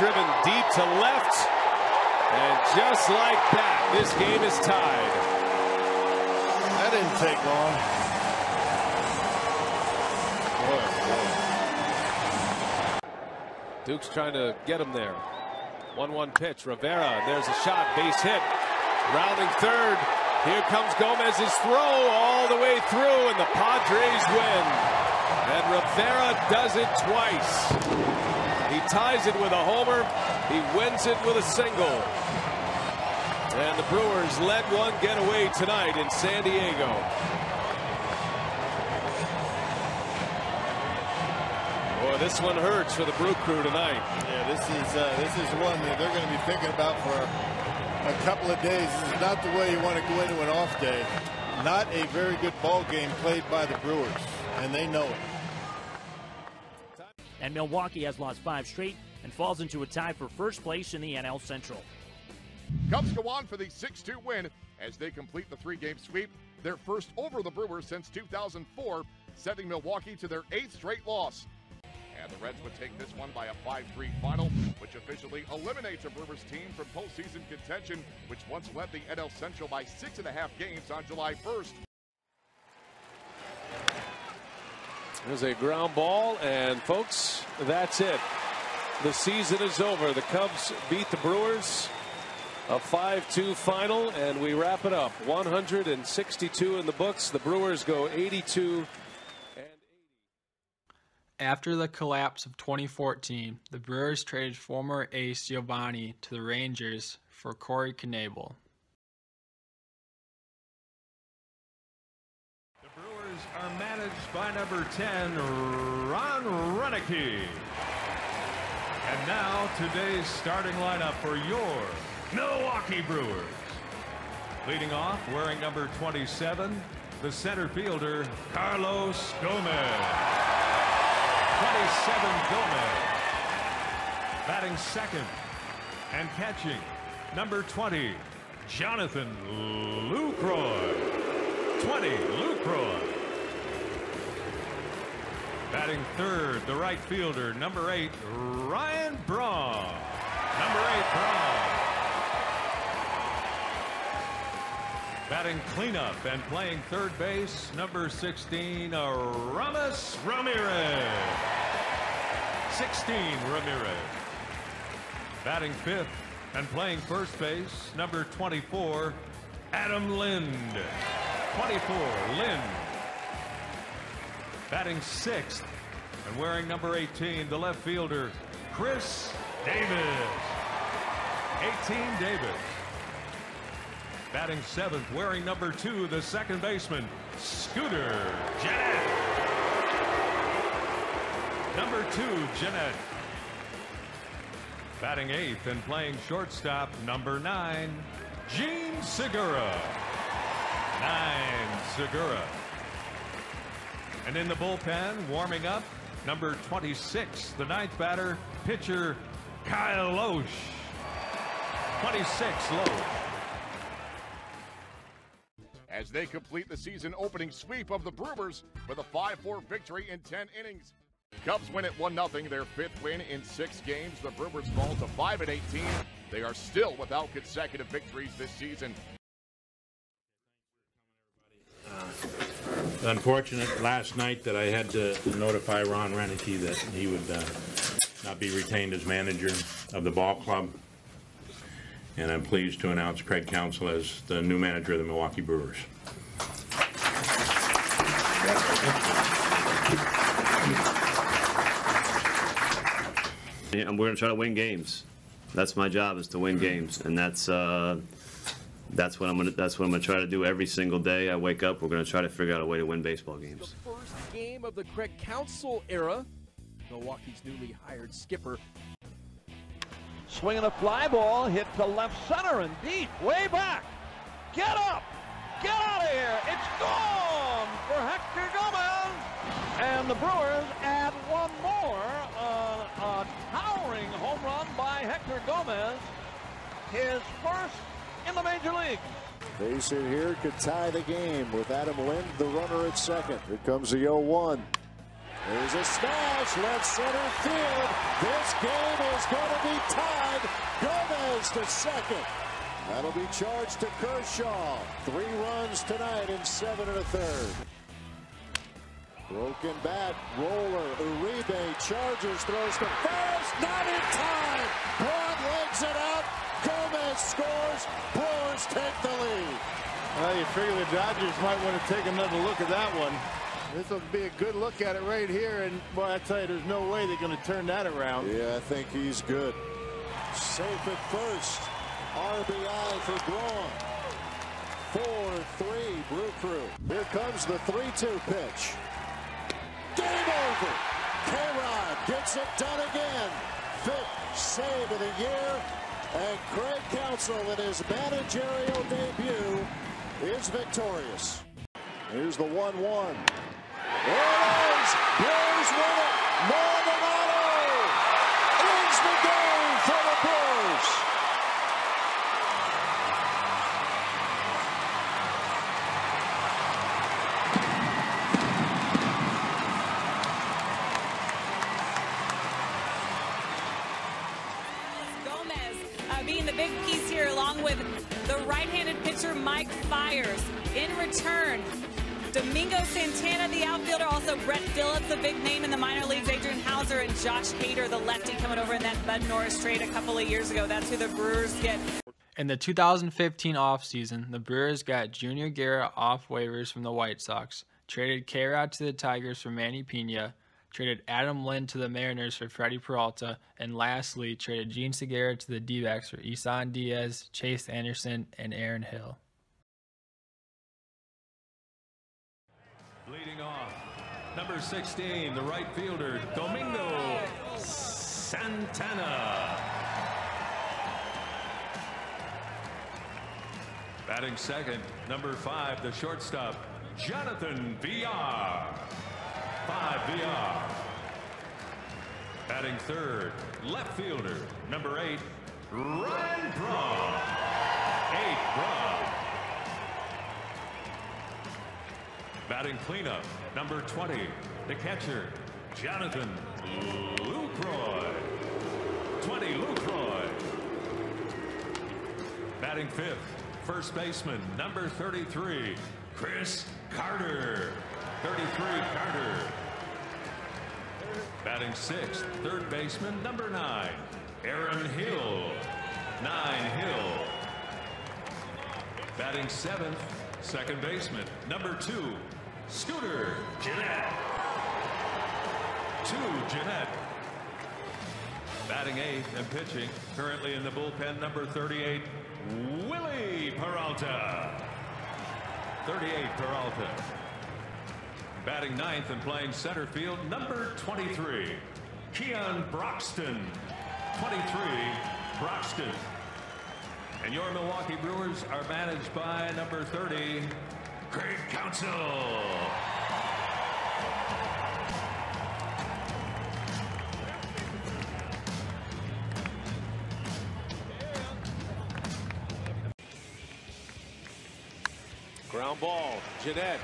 driven deep to left. And just like that, this game is tied. That didn't take long. Duke's trying to get him there. 1-1 pitch. Rivera. There's a shot. Base hit. Rounding third. Here comes Gomez's throw all the way through, and the Padres win. And Rivera does it twice. He ties it with a homer. He wins it with a single. And the Brewers let one get away tonight in San Diego. Boy, this one hurts for the Brew Crew tonight. Yeah, this is uh, this is one that they're going to be thinking about for a couple of days. This is not the way you want to go into an off day. Not a very good ball game played by the Brewers, and they know it. And Milwaukee has lost five straight and falls into a tie for first place in the NL Central. Cubs go on for the 6 2 win as they complete the three game sweep, their first over the Brewers since 2004, sending Milwaukee to their eighth straight loss. And the Reds would take this one by a 5 3 final, which officially eliminates a Brewers team from postseason contention, which once led the NL Central by six and a half games on July 1st. There's a ground ball, and folks, that's it. The season is over. The Cubs beat the Brewers. A 5-2 final, and we wrap it up. 162 in the books. The Brewers go 82 After the collapse of 2014, the Brewers traded former ace Yovani to the Rangers for Corey Knebel. By number 10, Ron Roenicke. And now today's starting lineup for your Milwaukee Brewers. Leading off, wearing number 27, the center fielder, Carlos Gomez. 27 Gomez. Batting second and catching, number 20, Jonathan Lucroy. 20, Lucroy. Batting third, the right fielder, number 8, Ryan Braun. Number 8, Braun. Batting cleanup and playing third base, number 16, uh, Aramis Ramirez. 16, Ramirez. Batting fifth and playing first base, number 24, Adam Lind. 24, Lind. Batting sixth and wearing number 18, the left fielder, Khris Davis. 18, Davis. Batting seventh, wearing number two, the second baseman, Scooter Gennett. Number two, Gennett. Batting eighth and playing shortstop, number nine, Jean Segura. Nine, Segura. And in the bullpen, warming up, number 26, the ninth batter, pitcher, Kyle Lohse. 26, Lohse. As they complete the season opening sweep of the Brewers with a 5 4 victory in 10 innings. Cubs win at 1 0, their fifth win in six games. The Brewers fall to 5 and 18. They are still without consecutive victories this season. Unfortunate last night that I had to notify Ron Roenicke that he would uh, not be retained as manager of the ball club. And I'm pleased to announce Craig Counsell as the new manager of the Milwaukee Brewers. And we're going to try to win games. That's my job is to win games, and that's uh, that's what I'm going to that's what I'm going to try to do every single day. I wake up. We're going to try to figure out a way to win baseball games. First game of the Craig Counsell era. Milwaukee's newly hired skipper. Swinging a fly ball, hit to left center and deep, way back. Get up! Get out of here! It's gone for Hector Gomez! And the Brewers add one more. Uh, a towering home run by Hector Gomez. His first in the major leagues. Base hit here could tie the game with Adam Lind, the runner at second. Here comes the 0 1. There's a smash, left center field. This game is going to be tied. Gomez to second. That'll be charged to Kershaw. Three runs tonight in seven and a third. Broken bat, roller, Uribe charges, throws to first, not in time. Braun legs it out. Gomez scores. Brewers take the lead. Well, you figure the Dodgers might want to take another look at that one. This will be a good look at it right here, and boy, I tell you, there's no way they're going to turn that around. Yeah, I think he's good. Safe at first. RBI for Braun. 4-3 Brew Crew. Here comes the 3-2 pitch. Game over. K-Rod gets it done again. Fifth save of the year. And Craig Counsell in his managerial debut is victorious. Here's the 1-1. There it is. Brewers win it. Maldonado ends the game return, Domingo Santana, the outfielder, also Brett Phillips, a big name in the minor leagues, Adrian Houser, and Josh Hader, the lefty, coming over in that Bud Norris trade a couple of years ago. That's who the Brewers get. In the 2015 offseason, the Brewers got Junior Guerra off waivers from the White Sox, traded K-Rod to the Tigers for Manny Pena, traded Adam Lind to the Mariners for Freddy Peralta, and lastly, traded Jean Segura to the D-backs for Isan Diaz, Chase Anderson, and Aaron Hill. Number 16, the right fielder, Domingo Santana. Batting second, number five, the shortstop, Jonathan Villar. Five Villar. Batting third, left fielder, number eight, Ryan Braun. Eight Braun. Batting cleanup, number 20, the catcher, Jonathan Lucroy. 20, Lucroy. Batting fifth, first baseman, number 33, Chris Carter. 33, Carter. Batting sixth, third baseman, number nine, Aaron Hill. Nine, Hill. Batting seventh, second baseman, number two, Scooter Gennett. Two, Gennett. Batting eighth and pitching, currently in the bullpen, number 38, Wily Peralta. 38, Peralta. Batting ninth and playing center field, number 23, Keon Broxton. 23, Broxton. And your Milwaukee Brewers are managed by number 30, Craig Counsell. Ground ball. Gennett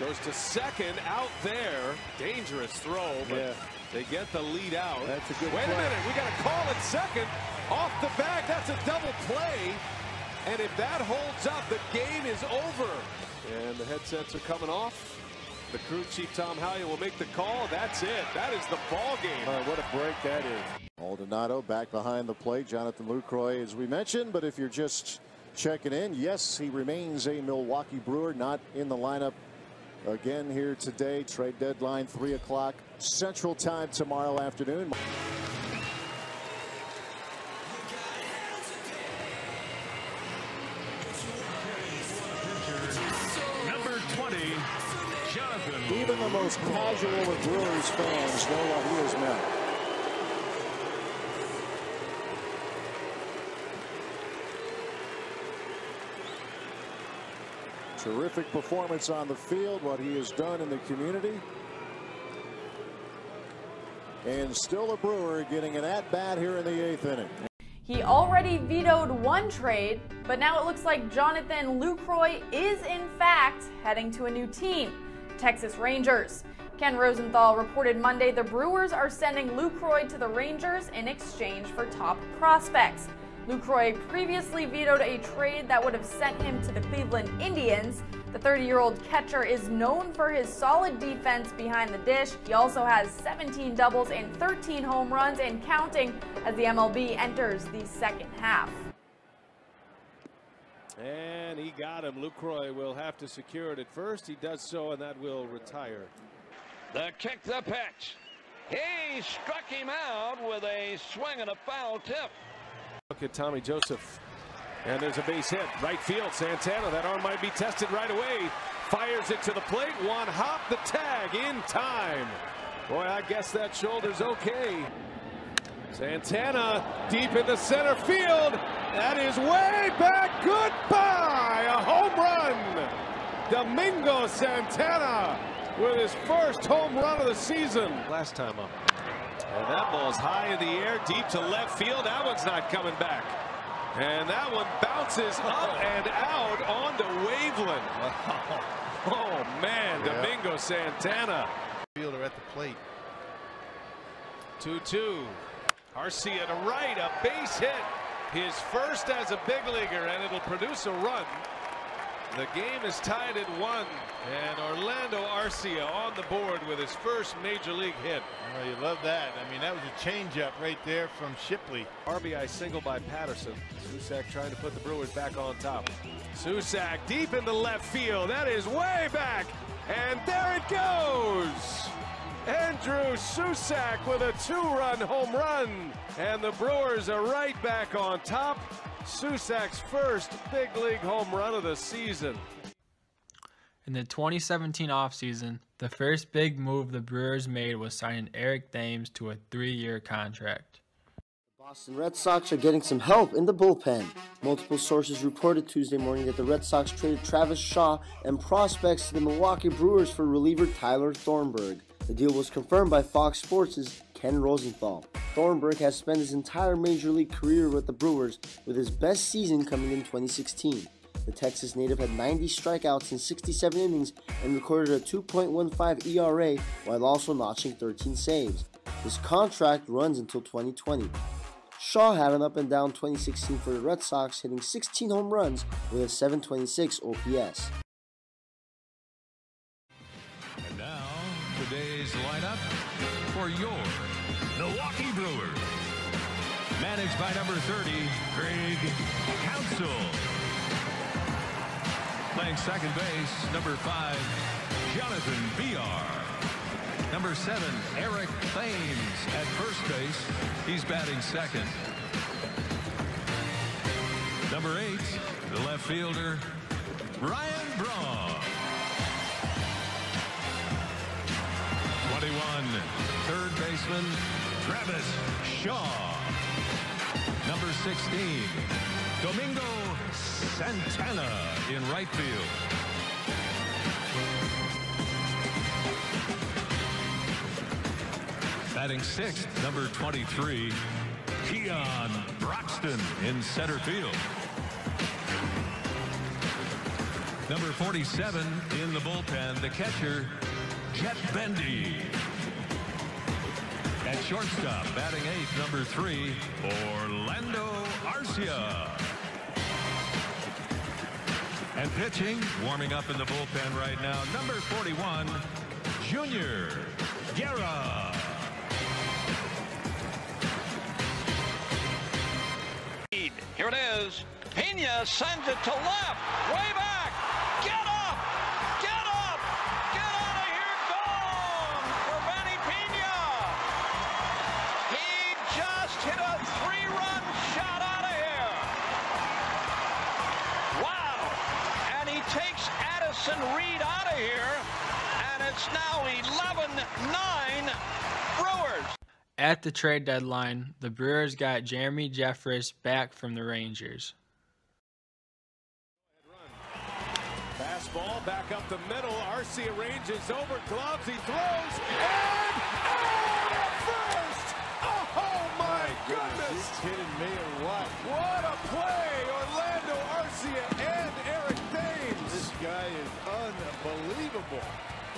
goes to second out there. Dangerous throw, but Yeah. they get the lead out. That's a good Wait play. a minute. We got a call at second. Off the bag. That's a double play. And if that holds up, the game is over. And the headsets are coming off. The crew chief, Tom Hallion, will make the call. That's it. That is the ball game. All right, what a break that is. Maldonado back behind the plate. Jonathan Lucroy, as we mentioned, but if you're just checking in, yes, he remains a Milwaukee Brewer, not in the lineup again here today. Trade deadline, 3 o'clock Central Time tomorrow afternoon. Most casual of Brewers fans know what he has meant. Terrific performance on the field, what he has done in the community. And still a Brewer getting an at-bat here in the eighth inning. He already vetoed one trade, but now it looks like Jonathan Lucroy is in fact heading to a new team, Texas Rangers. Ken Rosenthal reported Monday the Brewers are sending Lucroy to the Rangers in exchange for top prospects. Lucroy previously vetoed a trade that would have sent him to the Cleveland Indians. The 30 year old catcher is known for his solid defense behind the dish. He also has 17 doubles and 13 home runs and counting as the MLB enters the second half. And he got him. Lucroy will have to secure it at first. He does so, and that will retire. The kick, the pitch. He struck him out with a swing and a foul tip. Look at Tommy Joseph. And there's a base hit. Right field, Santana. That arm might be tested right away. Fires it to the plate. One hop, the tag in time. Boy, I guess that shoulder's okay. Santana deep in the center field. That is way back. Goodbye. A home run. Domingo Santana with his first home run of the season. Last time up. And that ball's high in the air, deep to left field. That one's not coming back. And that one bounces up and out onto Waveland. Oh, man, Yeah. Domingo Santana. Fielder at the plate. 2-2. Arcia to right, a base hit. His first as a big leaguer, and it'll produce a run. The game is tied at one, and Orlando Arcia on the board with his first major league hit. Oh, you love that. I mean, that was a changeup right there from Shipley. RBI single by Patterson. Susac trying to put the Brewers back on top. Susac deep in the left field. That is way back. And there it goes. Andrew Susac with a two-run home run. And the Brewers are right back on top. Susac's first big league home run of the season. In the 2017 offseason, the first big move the Brewers made was signing Eric Thames to a three year contract. Boston Red Sox are getting some help in the bullpen. Multiple sources reported Tuesday morning that the Red Sox traded Travis Shaw and prospects to the Milwaukee Brewers for reliever Tyler Thornburg. The deal was confirmed by Fox Sports' Ken Rosenthal. Thornburg has spent his entire major league career with the Brewers, with his best season coming in 2016. The Texas native had 90 strikeouts in 67 innings and recorded a 2.15 ERA while also notching 13 saves. His contract runs until 2020. Shaw had an up and down 2016 for the Red Sox, hitting 16 home runs with a 726 OPS. Today's lineup for your Milwaukee Brewers. Managed by number 30, Craig Counsell. Playing second base, number 5, Jonathan Villar. Number 7, Eric Thames at first base. He's batting second. Number 8, the left fielder, Ryan Braun. 21, third baseman, Travis Shaw. Number 16, Domingo Santana in right field. Batting sixth, number 23, Keon Broxton in center field. Number 47 in the bullpen, the catcher, Jett Bandy. At shortstop, batting eighth, number three, Orlando Arcia. And pitching, warming up in the bullpen right now, number 41, Junior Guerra. Here it is. Pena sends it to left. Way back. Addison Reed out of here. And it's now 11-9 Brewers. At the trade deadline, the Brewers got Jeremy Jeffress back from the Rangers. Fastball back up the middle. Arcia ranges over gloves. He throws and out at first. Oh, oh my goodness! He's kidding me or what? What a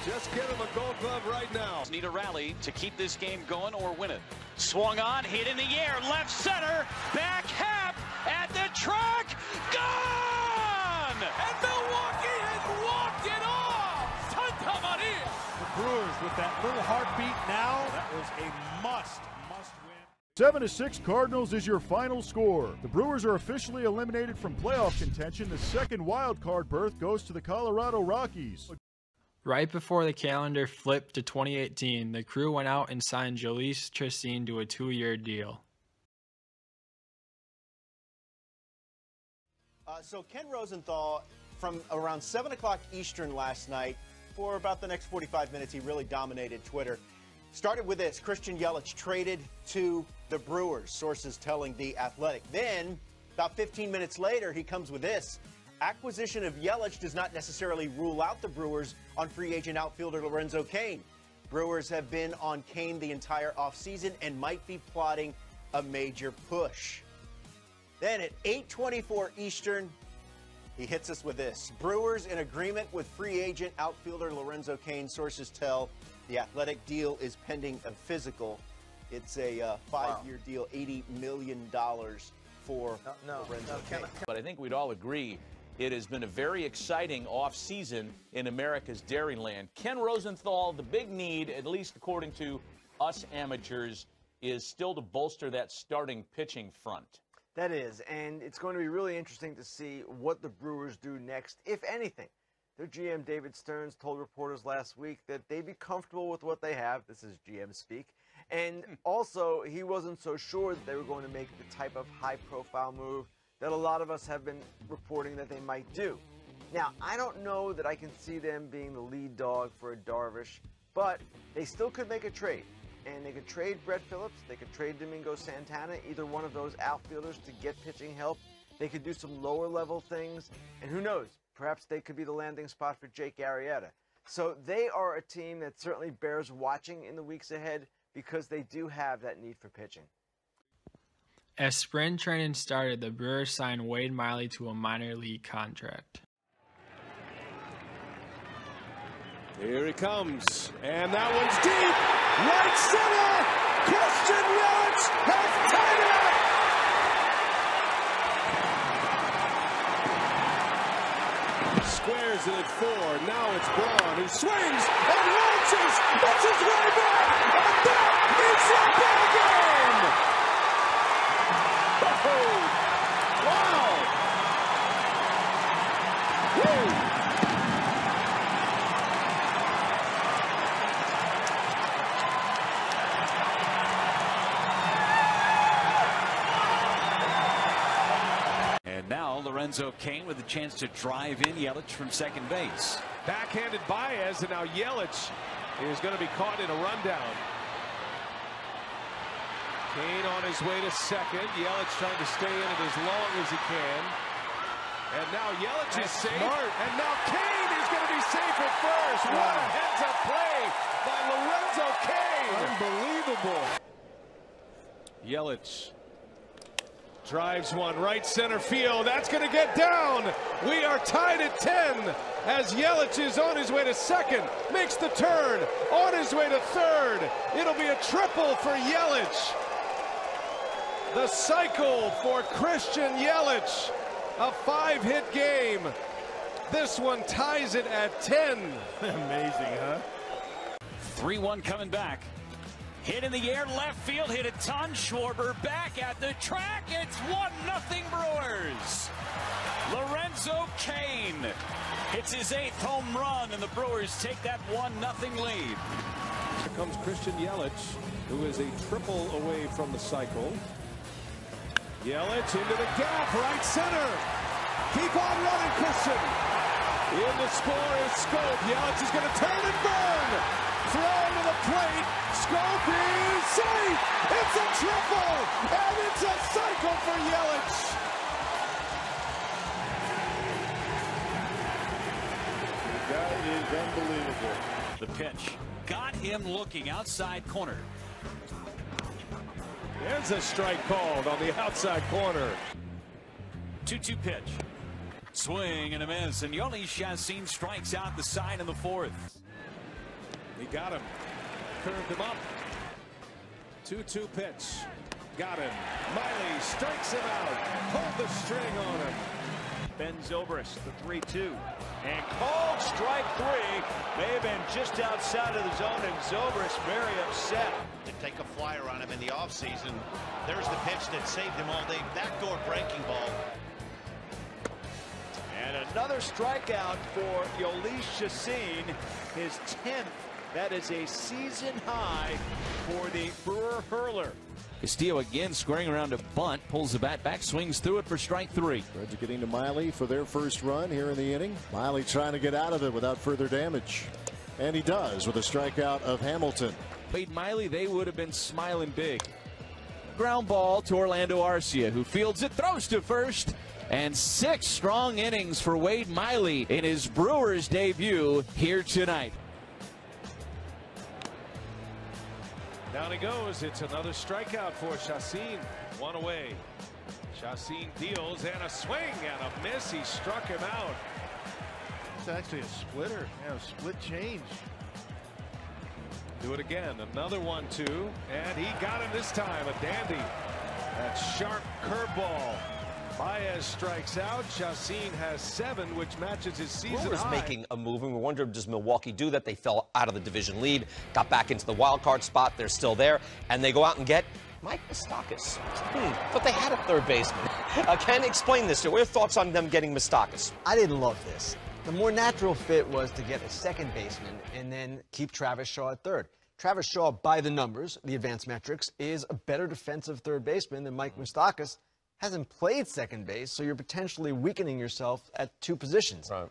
Just get him a gold glove right now. Need a rally to keep this game going or win it. Swung on, hit in the air, left center, back half at the track, gone! And Milwaukee has walked it off! Santa Maria! The Brewers with that little heartbeat now, that was a must, must win. 7 to 6 Cardinals is your final score. The Brewers are officially eliminated from playoff contention. The second wild card berth goes to the Colorado Rockies. Right before the calendar flipped to 2018, the crew went out and signed Jhoulys Chacin to a two year deal. Uh, so, Ken Rosenthal, from around 7 o'clock Eastern last night, for about the next 45 minutes, he really dominated Twitter. Started with this Christian Yelich traded to the Brewers, sources telling The Athletic. Then, about 15 minutes later, he comes with this acquisition of Yelich does not necessarily rule out the Brewers on free agent outfielder Lorenzo Cain. Brewers have been on Cain the entire offseason and might be plotting a major push. Then at 8:24 Eastern, he hits us with this. Brewers in agreement with free agent outfielder Lorenzo Cain. Sources tell the athletic deal is pending a physical. It's a uh, five-year deal, $80 million for no, Lorenzo no, Cain. But I think we'd all agree it has been a very exciting offseason in America's Dairyland. Ken Rosenthal, the big need, at least according to us amateurs, is still to bolster that starting pitching front. That is, and it's going to be really interesting to see what the Brewers do next, if anything. Their GM David Stearns told reporters last week that they'd be comfortable with what they have. This is GM speak. And hmm. also, he wasn't so sure that they were going to make the type of high profile move that a lot of us have been reporting that they might do. Now, I don't know that I can see them being the lead dog for a Darvish, but they still could make a trade. And they could trade Brett Phillips, they could trade Domingo Santana, either one of those outfielders to get pitching help. They could do some lower level things, and who knows, perhaps they could be the landing spot for Jake Arrieta. So they are a team that certainly bears watching in the weeks ahead because they do have that need for pitching. As spring training started, the Brewers signed Wade Miley to a minor league contract. Here he comes, and that one's deep, right center. Christian Yelich has tied it up. Squares it at four. Now it's Braun who swings and launches. That's his way back, and that is the ball game. Oh, wow! Woo! And now Lorenzo Cain with a chance to drive in Yelich from second base. Backhanded Baez, and now Yelich is going to be caught in a rundown. Cain on his way to second. Yelich trying to stay in it as long as he can. And now Yelich is safe. smart. And now Cain is going to be safe at first. What a heads-up play by Lorenzo Cain. Unbelievable. Yelich drives one right center field. That's going to get down. We are tied at 10 as Yelich is on his way to second, makes the turn, on his way to third. It'll be a triple for Yelich. The cycle for Christian Yelich. A five-hit game. This one ties it at 10. Amazing, huh? 3-1 coming back. Hit in the air, left field, hit a ton. Schwarber back at the track. It's 1 nothing Brewers. Lorenzo Cain hits his eighth home run, and the Brewers take that 1 nothing lead. Here comes Christian Yelich, who is a triple away from the cycle. Yelich into the gap, right center. Keep on running, Christian. In the score is Schoop. Yelich is going to turn and burn. Throw to the plate. Schoop is safe. It's a triple, and it's a cycle for Yelich. The guy is unbelievable. The pitch got him looking outside corner. There's a strike called on the outside corner. 2-2 pitch. Swing and a miss, and Jhoulys Chacin strikes out the side in the fourth. He got him. Curved him up. 2-2 pitch. Got him. Miley strikes him out. Pulled the string on him. Ben Zobrist, the 3-2. And called strike three. May have been just outside of the zone, and Zobrist very upset. To take a flyer on him in the offseason. There's the pitch that saved him all day. Backdoor breaking ball. And another strikeout for Jhoulys Chacin, his 10th. That is a season high for the Brewer hurler. Castillo again squaring around a bunt, pulls the bat back, swings through it for strike three. Reds are getting to Miley for their first run here in the inning. Miley trying to get out of it without further damage. And he does with a strikeout of Hamilton. Wade Miley, they would have been smiling big. Ground ball to Orlando Arcia, who fields it, throws to first. And six strong innings for Wade Miley in his Brewers debut here tonight. Down he goes. It's another strikeout for Chacin. One away. Chacin deals and a swing and a miss. He struck him out. It's actually a splitter. Yeah, a split change. Do it again. Another one, two. And he got him this time. A dandy. That sharp curveball. Baez strikes out. Chacin has seven, which matches his season Brewers high. making a move, and we wonder does Milwaukee do that? They fell out of the division lead, got back into the wild card spot. They're still there, and they go out and get Mike Moustakas. Hmm, but they had a third baseman. Uh, Ken, explain this. What are your thoughts on them getting Moustakas? I didn't love this. The more natural fit was to get a second baseman and then keep Travis Shaw at third. Travis Shaw, by the numbers, the advanced metrics, is a better defensive third baseman than Mike Moustakas. Hasn't played second base, so you're potentially weakening yourself at two positions. Right.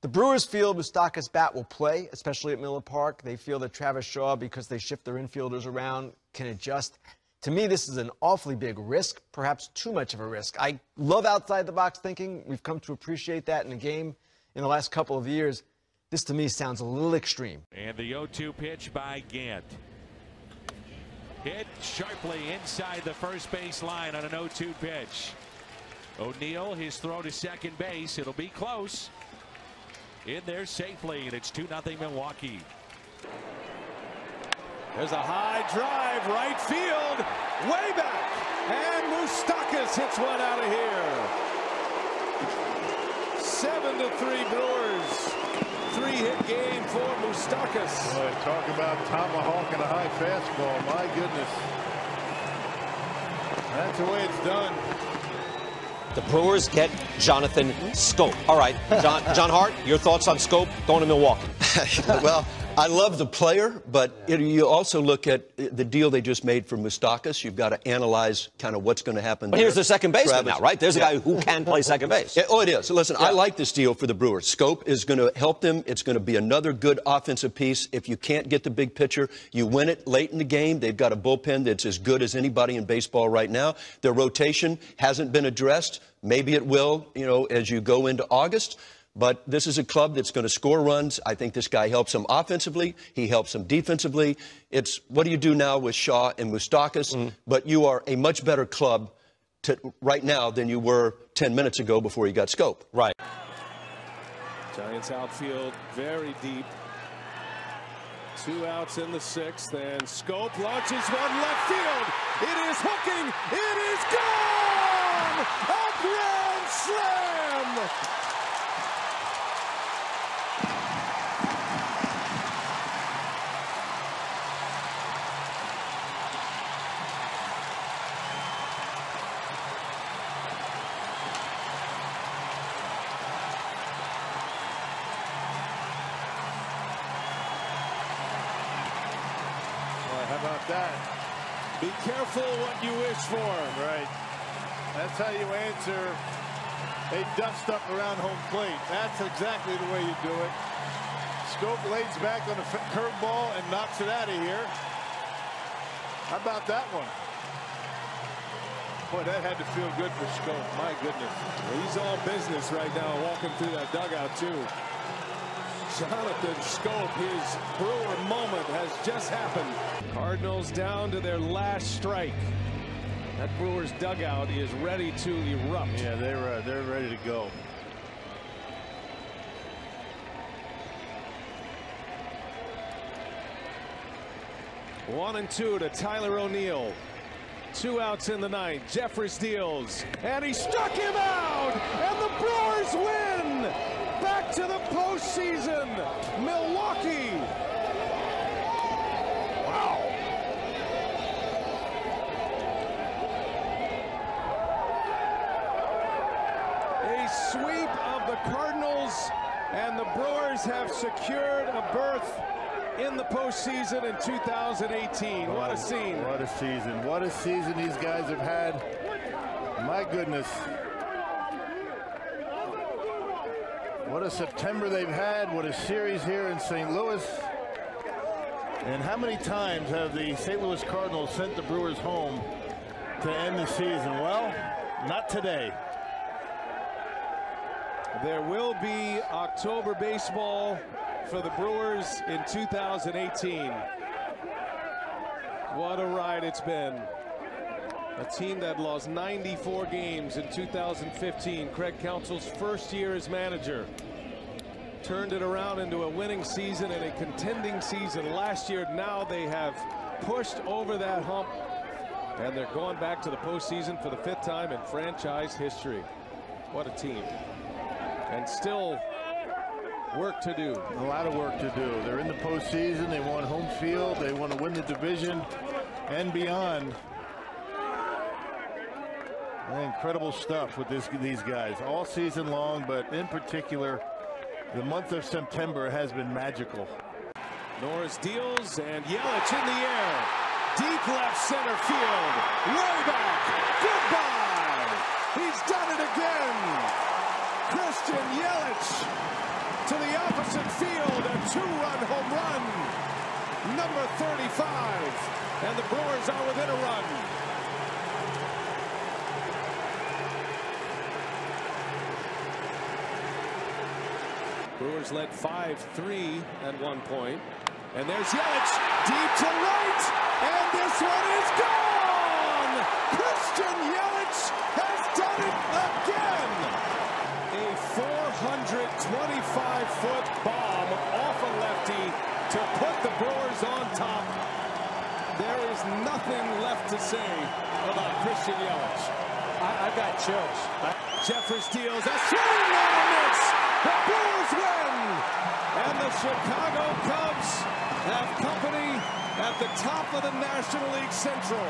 The Brewers feel Moustakas' bat will play, especially at Miller Park. They feel that Travis Shaw, because they shift their infielders around, can adjust. To me, this is an awfully big risk, perhaps too much of a risk. I love outside the box thinking. We've come to appreciate that in the game in the last couple of years. This to me sounds a little extreme. And the 0-2 pitch by Gant. Hit sharply inside the first base line on an 0-2 pitch. O'Neill, his throw to second base. It'll be close. In there safely, and it's 2-0 Milwaukee. There's a high drive, right field, way back. And Moustakas hits one out of here. Seven to three Brewers. Three hit game for Moustakas. Boy, talk about tomahawk and a high fastball. My goodness. That's the way it's done. The Brewers get Jonathan Schoop. All right, John, John Hart, your thoughts on Schoop going to Milwaukee? well, I love the player, but it, you also look at the deal they just made for Moustakas. You've got to analyze kind of what's going to happen. But there. here's the second baseman Travis- now, right? There's a Yeah. guy who can play second base. Yeah, oh, it is. So Listen, I like this deal for the Brewers. Schoop is going to help them. It's going to be another good offensive piece. If you can't get the big pitcher, you win it late in the game. They've got a bullpen that's as good as anybody in baseball right now. Their rotation hasn't been addressed. Maybe it will, you know, as you go into August. But this is a club that's going to score runs. I think this guy helps them offensively. He helps them defensively. It's what do you do now with Shaw and Moustakas? Mm-hmm. But you are a much better club to, right now than you were 10 minutes ago before you got Schoop. Right. Giants outfield very deep. Two outs in the sixth, and Schoop launches one left field. It is hooking. It is gone. A grand slam. Be careful what you wish for. Right. That's how you answer a dust up around home plate. That's exactly the way you do it. Schoop lays back on a curveball and knocks it out of here. How about that one? Boy, that had to feel good for Schoop. My goodness. He's all business right now, walking through that dugout too. Jonathan Schoop, his Brewer moment has just happened. Cardinals down to their last strike. That Brewers dugout is ready to erupt. Yeah, they're uh, they're ready to go. One and two to Tyler O'Neill. Two outs in the ninth. Jeffress deals, and he struck him out, and the Brewers win. To the postseason. Milwaukee. Wow. A sweep of the Cardinals, and the Brewers have secured a berth in the postseason in 2018. What a scene. What a season. What a season these guys have had. My goodness. What a September they've had. What a series here in St. Louis. And how many times have the St. Louis Cardinals sent the Brewers home to end the season? Well, not today. There will be October baseball for the Brewers in 2018. What a ride it's been. A team that lost 94 games in 2015. Craig Counsell's first year as manager. Turned it around into a winning season and a contending season last year. Now they have pushed over that hump and they're going back to the postseason for the fifth time in franchise history. What a team. And still work to do. A lot of work to do. They're in the postseason. They want home field. They want to win the division and beyond. Incredible stuff with this, these guys all season long, but in particular, the month of September has been magical. Norris deals and Yelich in the air. Deep left center field. Way back. Goodbye. He's done it again. Christian Yelich to the opposite field. A two-run home run. Number 35. And the Brewers are within a run. Brewers led 5-3 at one point. And there's Yelich deep to right. And this one is gone. Christian Yelich has done it again. A 425-foot bomb off a lefty to put the Brewers on top. There is nothing left to say about Christian Yelich. I, have got chills. Jeffress deals a swing and a miss. The Brewers win. And the Chicago Cubs have company at the top of the National League Central.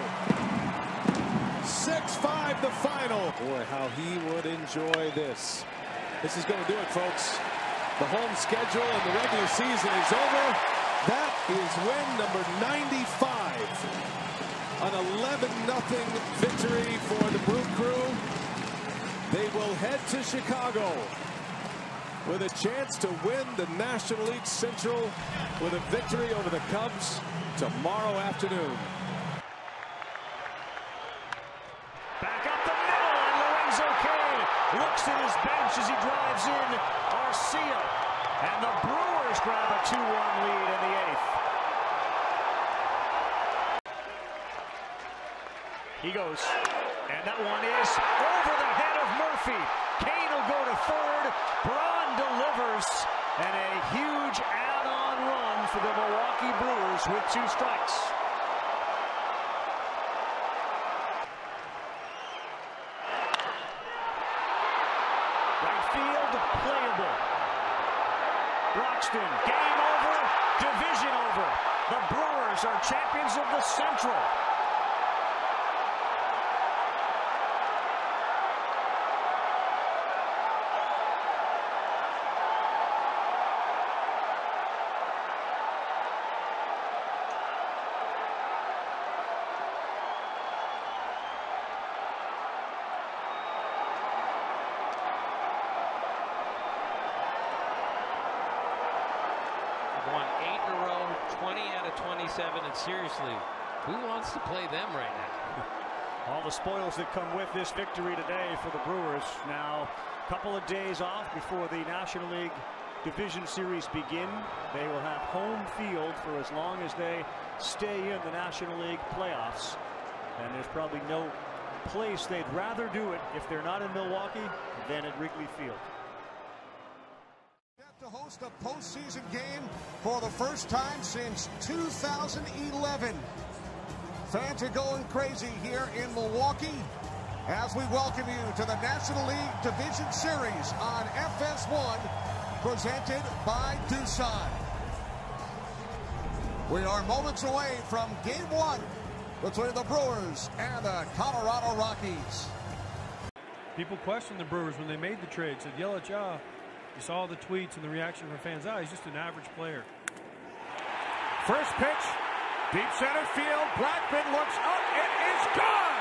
6-5 the final. Boy, how he would enjoy this. This is going to do it, folks. The home schedule and the regular season is over. That is win number 95. An 11-0 victory for the Brew Crew. They will head to Chicago with a chance to win the National League Central with a victory over the Cubs tomorrow afternoon. Back up the middle, and Lorenzo Cain looks at his bench as he drives in Arcia. And the Brewers grab a 2-1 lead in the eighth. He goes, and that one is over the head of Murphy. Cain will go to third. Braun delivers, and a huge add-on run for the Milwaukee Brewers with two strikes. Right field, playable. Broxton, game over, division over. The Brewers are champions of the Central. won eight in a row, 20 out of 27, and seriously, who wants to play them right now? All the spoils that come with this victory today for the Brewers. Now, a couple of days off before the National League Division Series begin. They will have home field for as long as they stay in the National League playoffs. And there's probably no place they'd rather do it if they're not in Milwaukee than at Wrigley Field. to host host a postseason game for the first time since 2011. Fans are going crazy here in Milwaukee as we welcome you to the National League Division Series on FS1 presented by Doosan. We are moments away from game one between the Brewers and the Colorado Rockies. People questioned the Brewers when they made the trade. Said Yelich, ah, you saw the tweets and the reaction from fans. Ah, he's just an average player. First pitch, deep center field. Blackmon looks up. It is gone.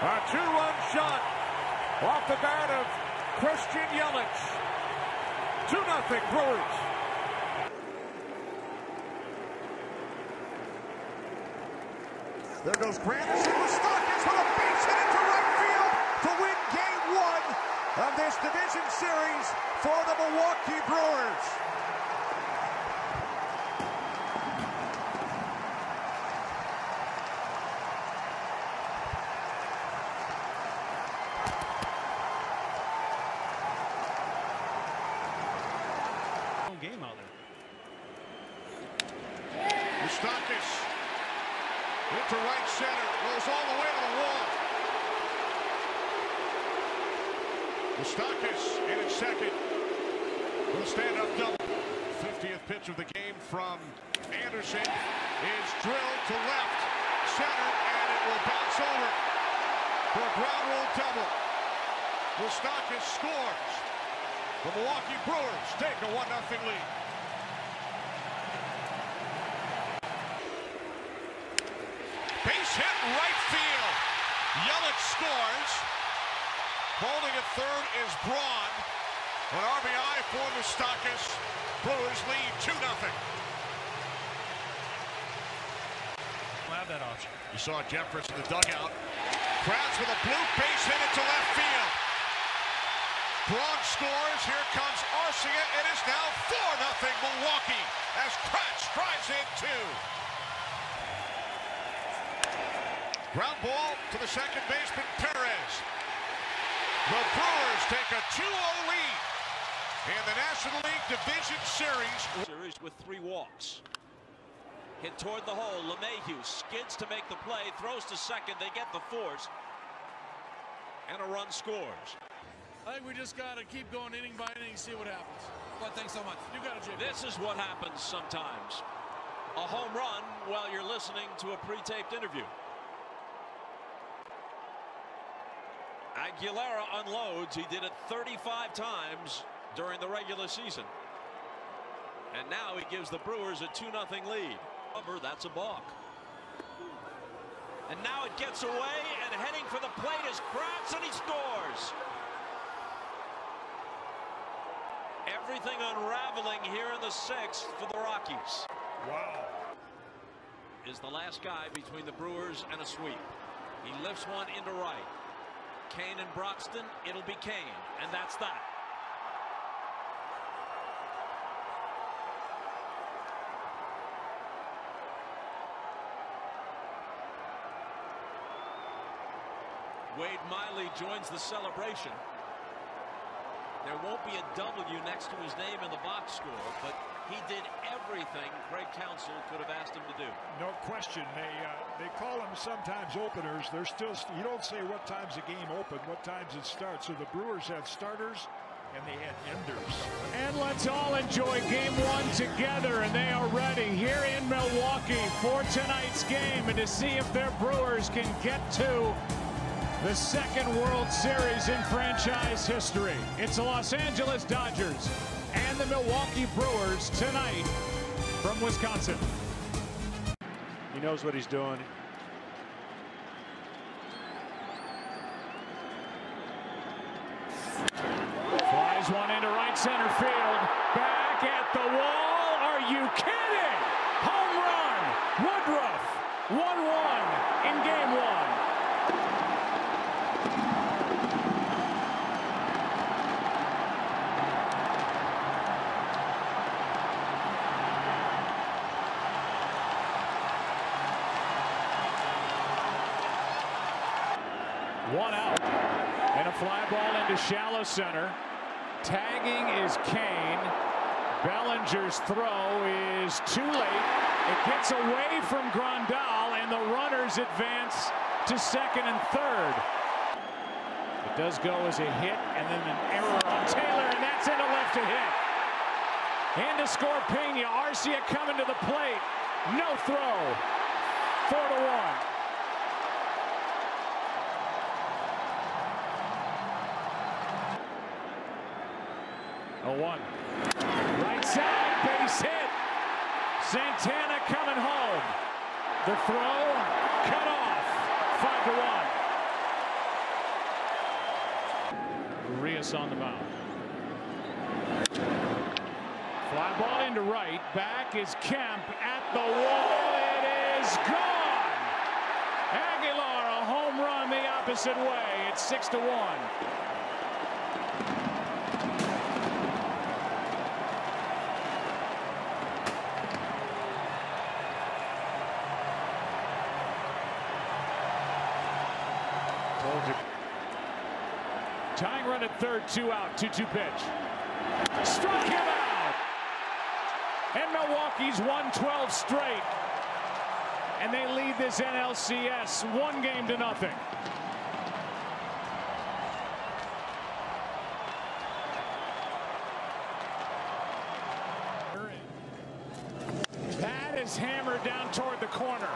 A two-run shot off the bat of Christian Yelich. 2-0 Brewers. There goes Granderson with Stockings with a base hit into right field to win game one of this division series for the Milwaukee Brewers. Game out there. Moustakas into right center. Goes all the way to the wall. Moustakas in at second. With a stand-up double. 50th pitch of the game from Anderson is drilled to left center, and it will bounce over for a ground rule double. Moustakas scores. The Milwaukee Brewers take a 1-0 lead. Base hit right field. Yelich scores. Holding at third is Braun. An RBI for Moustakas. Brewers lead 2 0. have that option. You saw Jeffress in the dugout. Kratz with a blue base hit into left field. Braun scores. Here comes Arcia. It is now 4 0 Milwaukee as Kratz drives in two. Ground ball to the second baseman, Perez. The Brewers take a 2-0 lead in the National League Division Series. Series with three walks. Hit toward the hole. LeMahieu skids to make the play, throws to second. They get the force. And a run scores. I think we just got to keep going inning by inning, and see what happens. But thanks so much. You got it, JP. This is what happens sometimes. A home run while you're listening to a pre-taped interview. Aguilar unloads. He did it 35 times during the regular season. And now he gives the Brewers a 2-0 lead. That's a balk. And now it gets away, and heading for the plate is Kratz, and he scores. Everything unraveling here in the sixth for the Rockies. Wow. Is the last guy between the Brewers and a sweep. He lifts one into right. Cain and Broxton, it'll be Cain, and that's that. Wade Miley joins the celebration. There won't be a W next to his name in the box score, but he did everything Craig Counsell could have asked him to do. No question. They uh, they call them sometimes openers. They're still you don't say what times the game open, what times it starts. So the Brewers had starters and they had enders. And let's all enjoy game one together. And they are ready here in Milwaukee for tonight's game and to see if their Brewers can get to the second World Series in franchise history. It's the Los Angeles Dodgers and the Milwaukee Brewers tonight from Wisconsin. He knows what he's doing. Flies one into right center field. Back at the wall. Are you kidding? Home run. Woodruff. 1-1 in game one. One out. And a shallow center. Tagging is Cain. Bellinger's throw is too late. It gets away from Grandal, and the runners advance to second and third. It does go as a hit, and then an error on Taylor, and that's into left to hit. And to score Pena. Arcia coming to the plate. No throw. Four to one. 1. Right side, base hit. Santana coming home. The throw, cut off. 5 to 1. Rios on the mound. Fly ball into right. Back is Kemp at the wall. It is gone. Aguilar, a home run the opposite way. It's 6 to 1. Two out, 2 2 pitch. Struck him out. And Milwaukee's won 12 straight. And they lead this NLCS one game to nothing. That is hammered down toward the corner.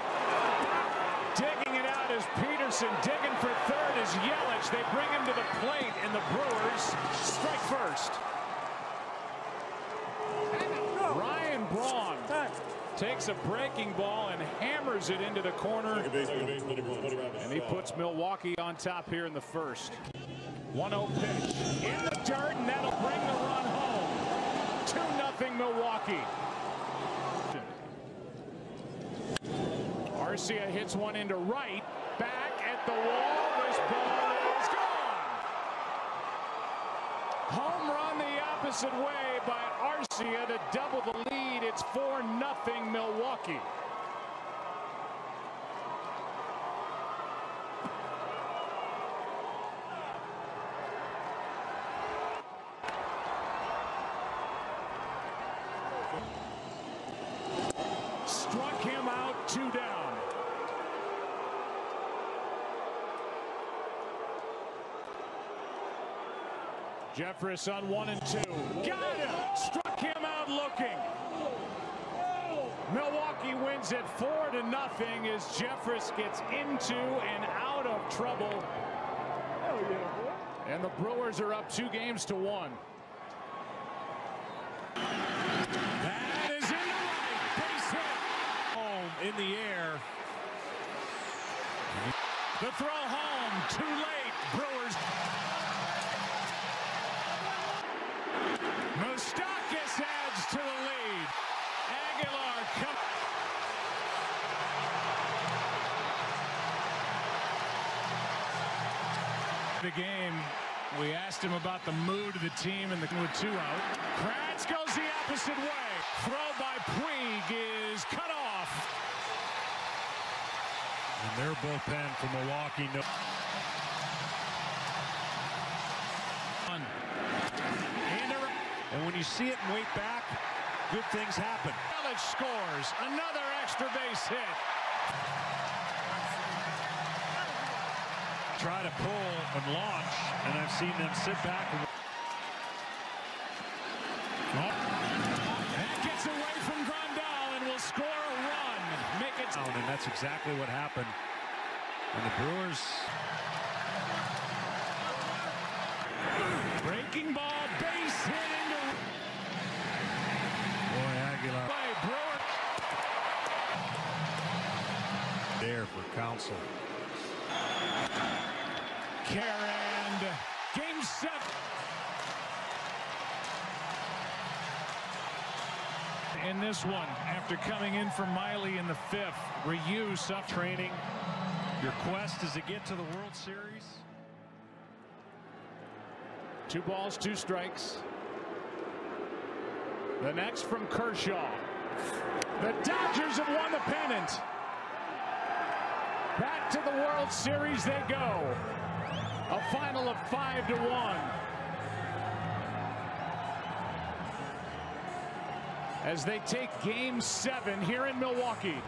Is Peterson. Digging for third is Yelich. They bring him to the plate, and the Brewers strike first. Ryan Braun takes a breaking ball and hammers it into the corner. And he puts Milwaukee on top here in the first. 1-0 pitch in the dirt, and that'll bring the run home. 2-0 Milwaukee. Arcia hits one into right. At the wall. This ball is gone. Home run the opposite way by Arcia to double the lead. It's 4 0 Milwaukee. Struck him out, two down. Jeffress on one and two. Got him! Struck him out looking. Milwaukee wins it four to nothing as Jeffress gets into and out of trouble. And the Brewers are up two games to one. That is in the right. Base hit. Home in the air. The throw home. Too late. Brewers. Moustakas adds to the lead. Aguilar come. The game. We asked him about the mood of the team and the with two out. Kratz goes the opposite way. Throw by Puig is cut off. And their bullpen for Milwaukee. No And when you see it and wait back, good things happen. Yelich scores another extra base hit. Try to pull and launch, and I've seen them sit back. Oh. And... That gets away from Grandal and will score a run. Make it. And that's exactly what happened. And the Brewers. Breaking ball, base hit into. Boy, Aguilar. Play, Brewer. There for Counsell. Carand. Game seven. In this one, after coming in for Miley in the fifth, Ryu suffered training. Your quest is to get to the World Series. Two balls, two strikes. The next from Kershaw. The Dodgers have won the pennant. Back to the World Series they go. A final of five to one. As they take game seven here in Milwaukee.